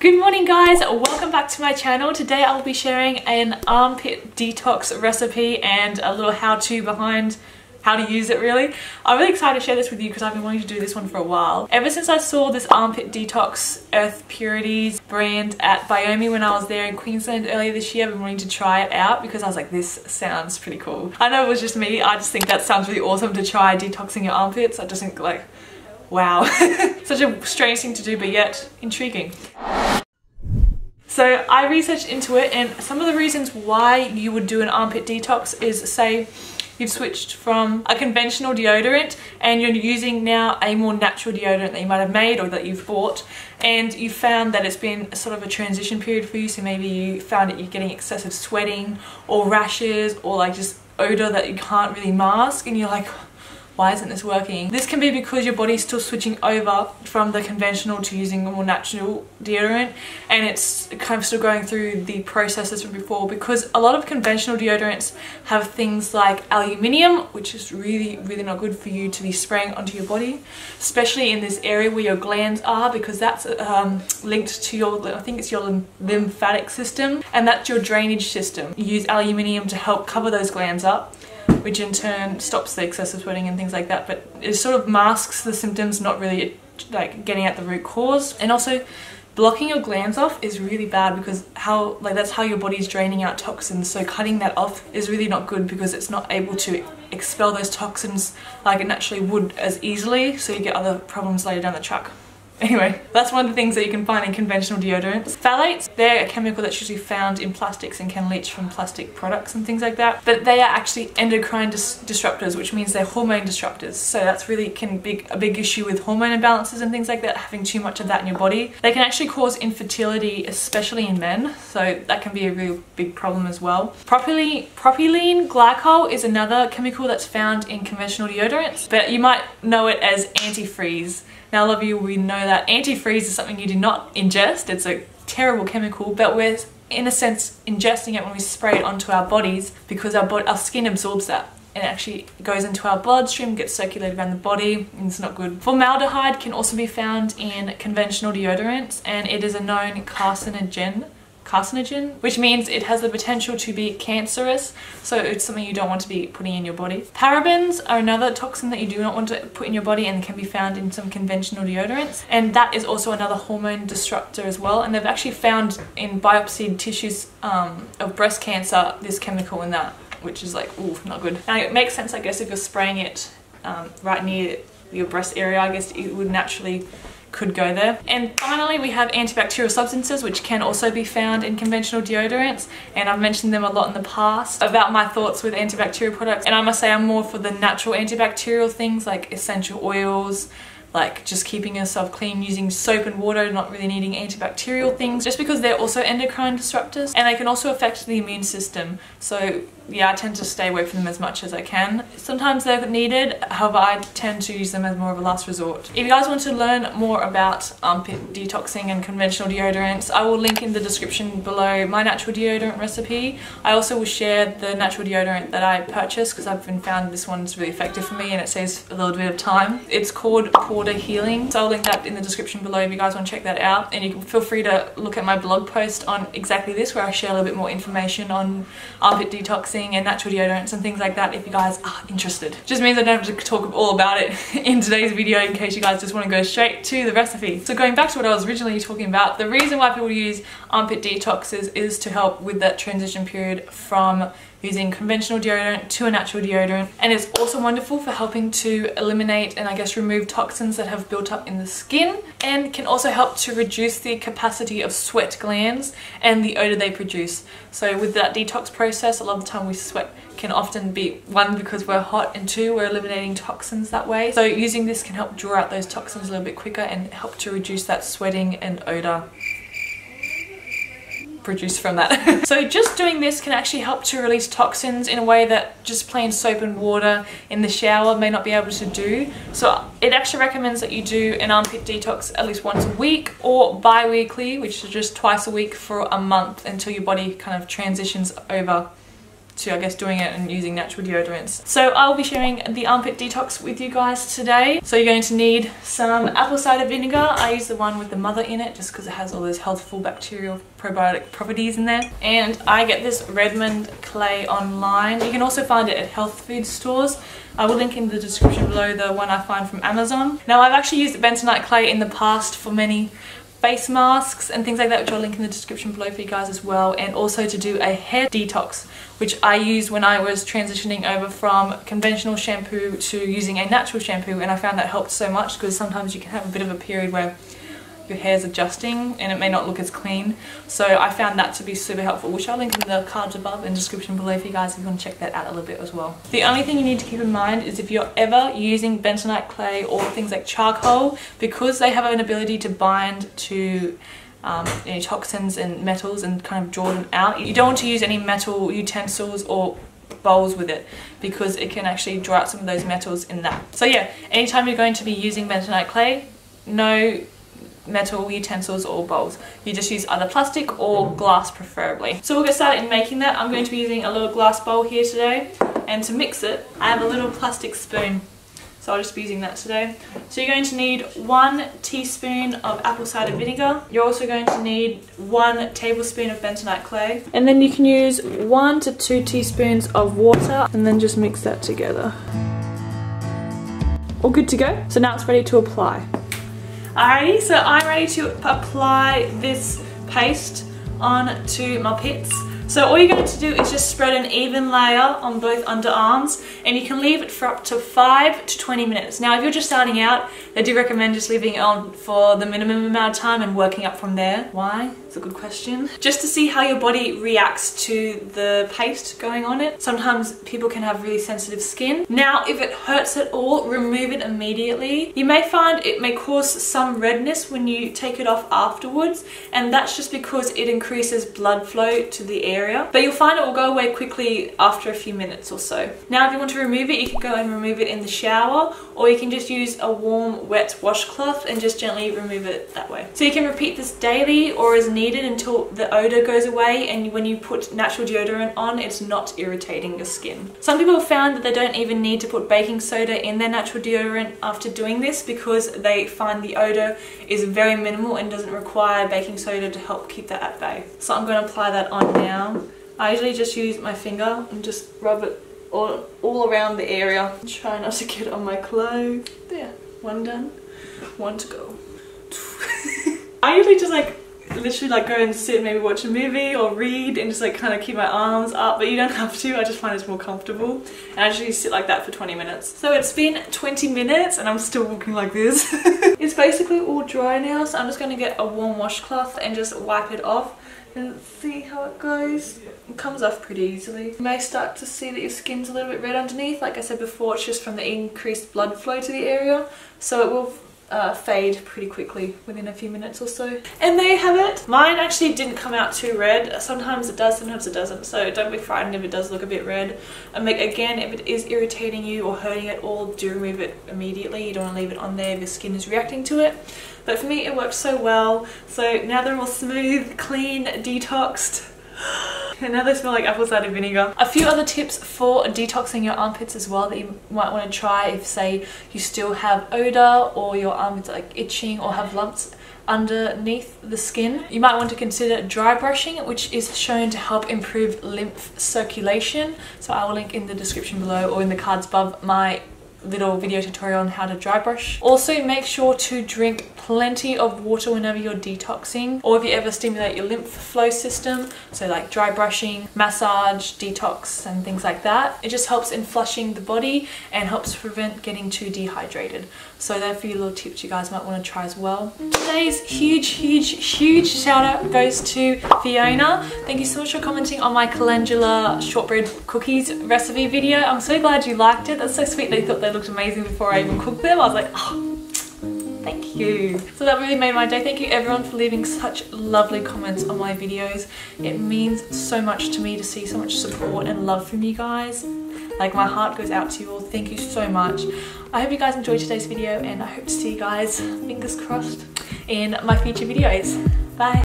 Good morning guys, welcome back to my channel. Today I'll be sharing an armpit detox recipe and a little how-to behind how to use it really. I'm really excited to share this with you because I've been wanting to do this one for a while. Ever since I saw this armpit detox earth purities brand at Biomi when I was there in Queensland earlier this year, I've been wanting to try it out because I was like this sounds pretty cool. I know it was just me, I just think that sounds really awesome to try detoxing your armpits. I just think like wow such a strange thing to do but yet intriguing so I researched into it and some of the reasons why you would do an armpit detox is say you've switched from a conventional deodorant and you're using now a more natural deodorant that you might have made or that you've bought and you found that it's been sort of a transition period for you. So maybe you found that you're getting excessive sweating or rashes or like just odor that you can't really mask and you're like why isn't this working? This can be because your body's still switching over from the conventional to using a more natural deodorant and it's kind of still going through the processes from before because a lot of conventional deodorants have things like aluminium which is really really not good for you to be spraying onto your body especially in this area where your glands are because that's um, linked to your I think it's your lymphatic system and that's your drainage system. You use aluminium to help cover those glands up which in turn stops the excessive sweating and things like that but it sort of masks the symptoms not really like getting at the root cause. And also blocking your glands off is really bad because how like that's how your body's draining out toxins. So cutting that off is really not good because it's not able to expel those toxins like it naturally would as easily. So you get other problems later down the track Anyway, that's one of the things that you can find in conventional deodorants. Phthalates, they're a chemical that's usually found in plastics and can leach from plastic products and things like that. But they are actually endocrine dis disruptors, which means they're hormone disruptors. So that's really can be a big issue with hormone imbalances and things like that, having too much of that in your body. They can actually cause infertility, especially in men. So that can be a real big problem as well. Propylene, propylene glycol is another chemical that's found in conventional deodorants, but you might know it as antifreeze. Now a lot of you we know that antifreeze is something you do not ingest, it's a terrible chemical, but we're in a sense ingesting it when we spray it onto our bodies because our, our skin absorbs that. And it actually goes into our bloodstream, gets circulated around the body, and it's not good. Formaldehyde can also be found in conventional deodorants and it is a known carcinogen carcinogen, which means it has the potential to be cancerous, so it's something you don't want to be putting in your body. Parabens are another toxin that you do not want to put in your body and can be found in some conventional deodorants, and that is also another hormone disruptor as well, and they've actually found in biopsied tissues um, of breast cancer this chemical in that, which is like, ooh, not good. Now it makes sense, I guess, if you're spraying it um, right near your breast area, I guess it would naturally could go there. And finally we have antibacterial substances which can also be found in conventional deodorants and I've mentioned them a lot in the past about my thoughts with antibacterial products and I must say I'm more for the natural antibacterial things like essential oils, like just keeping yourself clean using soap and water, not really needing antibacterial things, just because they're also endocrine disruptors and they can also affect the immune system. So yeah, I tend to stay away from them as much as I can. Sometimes they're needed, however I tend to use them as more of a last resort. If you guys want to learn more about um, armpit detoxing and conventional deodorants, I will link in the description below my natural deodorant recipe. I also will share the natural deodorant that I purchased because I've been found this one's really effective for me and it saves a little bit of time. It's called Paudha Healing, so I'll link that in the description below if you guys want to check that out. And you can feel free to look at my blog post on exactly this where I share a little bit more information on armpit detoxing and natural deodorants and things like that if you guys are interested. Just means I don't have to talk all about it in today's video in case you guys just want to go straight to the recipe. So going back to what I was originally talking about, the reason why people use armpit detoxes is to help with that transition period from using conventional deodorant to a natural deodorant and it's also wonderful for helping to eliminate and I guess remove toxins that have built up in the skin and can also help to reduce the capacity of sweat glands and the odor they produce. So with that detox process a lot of the time we sweat can often be one because we're hot and two we're eliminating toxins that way. So using this can help draw out those toxins a little bit quicker and help to reduce that sweating and odor produce from that. so just doing this can actually help to release toxins in a way that just plain soap and water in the shower may not be able to do. So it actually recommends that you do an armpit detox at least once a week or bi-weekly, which is just twice a week for a month until your body kind of transitions over to I guess doing it and using natural deodorants. So I'll be sharing the armpit detox with you guys today. So you're going to need some apple cider vinegar. I use the one with the mother in it just because it has all those healthful bacterial probiotic properties in there. And I get this Redmond clay online. You can also find it at health food stores. I will link in the description below the one I find from Amazon. Now I've actually used bentonite clay in the past for many face masks and things like that which I'll link in the description below for you guys as well and also to do a hair detox which I used when I was transitioning over from conventional shampoo to using a natural shampoo and I found that helped so much because sometimes you can have a bit of a period where your hair's adjusting and it may not look as clean. So I found that to be super helpful, which I'll link in the cards above and description below for you guys if you want to check that out a little bit as well. The only thing you need to keep in mind is if you're ever using bentonite clay or things like charcoal, because they have an ability to bind to um, any toxins and metals and kind of draw them out. You don't want to use any metal utensils or bowls with it because it can actually draw out some of those metals in that. So yeah, anytime you're going to be using bentonite clay, no metal utensils or bowls. You just use either plastic or glass preferably. So we'll get started in making that. I'm going to be using a little glass bowl here today and to mix it I have a little plastic spoon. So I'll just be using that today. So you're going to need one teaspoon of apple cider vinegar. You're also going to need one tablespoon of bentonite clay. And then you can use one to two teaspoons of water and then just mix that together. All good to go. So now it's ready to apply. Alrighty, so I'm ready to apply this paste onto my pits. So all you're going to do is just spread an even layer on both underarms and you can leave it for up to 5 to 20 minutes. Now if you're just starting out, I do recommend just leaving it on for the minimum amount of time and working up from there. Why? It's a good question. Just to see how your body reacts to the paste going on it. Sometimes people can have really sensitive skin. Now if it hurts at all, remove it immediately. You may find it may cause some redness when you take it off afterwards and that's just because it increases blood flow to the area area. But you'll find it will go away quickly after a few minutes or so. Now if you want to remove it, you can go and remove it in the shower or you can just use a warm wet washcloth and just gently remove it that way. So you can repeat this daily or as needed until the odor goes away and when you put natural deodorant on, it's not irritating your skin. Some people have found that they don't even need to put baking soda in their natural deodorant after doing this because they find the odor is very minimal and doesn't require baking soda to help keep that at bay. So I'm going to apply that on now now. I usually just use my finger and just rub it all, all around the area. Try not to get it on my clothes. There, one done, one to go. I usually just like literally like go and sit maybe watch a movie or read and just like kind of keep my arms up but you don't have to I just find it's more comfortable and I usually sit like that for 20 minutes so it's been 20 minutes and I'm still walking like this it's basically all dry now so I'm just going to get a warm washcloth and just wipe it off and see how it goes. It comes off pretty easily. You may start to see that your skin's a little bit red underneath. Like I said before, it's just from the increased blood flow to the area. So it will uh, fade pretty quickly within a few minutes or so. And there you have it. Mine actually didn't come out too red. Sometimes it does, sometimes it doesn't. So don't be frightened if it does look a bit red. And like, again, if it is irritating you or hurting at all, do remove it immediately. You don't want to leave it on there if your skin is reacting to it. But for me, it worked so well. So now they're all smooth, clean, detoxed. And now they smell like apple cider vinegar. A few other tips for detoxing your armpits as well that you might want to try if say you still have odor or your armpits are like itching or have lumps underneath the skin. You might want to consider dry brushing which is shown to help improve lymph circulation. So I will link in the description below or in the cards above my little video tutorial on how to dry brush. Also make sure to drink plenty of water whenever you're detoxing or if you ever stimulate your lymph flow system so like dry brushing, massage, detox and things like that. It just helps in flushing the body and helps prevent getting too dehydrated. So there are a few little tips you guys might want to try as well. Today's huge, huge, huge shout out goes to Fiona. Thank you so much for commenting on my calendula shortbread cookies recipe video. I'm so glad you liked it. That's so sweet they thought they looked amazing before I even mm. cooked them. I was like, oh, thank you. So that really made my day. Thank you everyone for leaving such lovely comments on my videos. It means so much to me to see so much support and love from you guys. Like my heart goes out to you all. Thank you so much. I hope you guys enjoyed today's video and I hope to see you guys, fingers crossed, in my future videos. Bye.